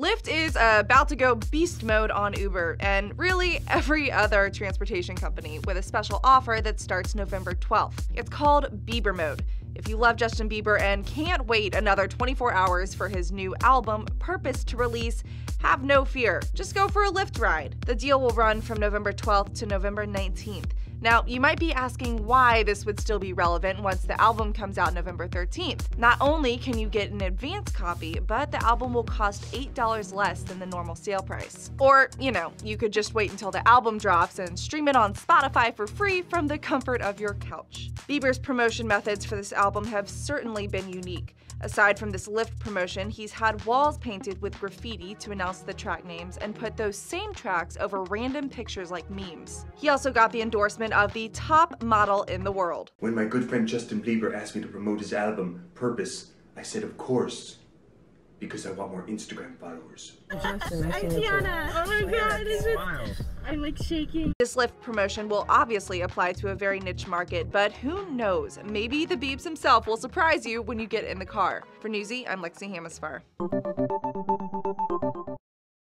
Lyft is uh, about to go beast mode on Uber and really every other transportation company with a special offer that starts November 12th. It's called Bieber Mode. If you love Justin Bieber and can't wait another 24 hours for his new album, Purpose, to release, have no fear. Just go for a Lyft ride. The deal will run from November 12th to November 19th. Now, you might be asking why this would still be relevant once the album comes out November 13th. Not only can you get an advance copy, but the album will cost $8 less than the normal sale price. Or, you know, you could just wait until the album drops and stream it on Spotify for free from the comfort of your couch. Bieber's promotion methods for this album have certainly been unique. Aside from this Lyft promotion, he's had walls painted with graffiti to announce the track names and put those same tracks over random pictures like memes. He also got the endorsement of the top model in the world. When my good friend Justin Bieber asked me to promote his album, Purpose, I said, of course, because I want more Instagram followers. I'm Tiana. Oh my god, is it? I'm like shaking. This Lyft promotion will obviously apply to a very niche market, but who knows? Maybe the Biebs himself will surprise you when you get in the car. For Newsy, I'm Lexie Hammesfahr.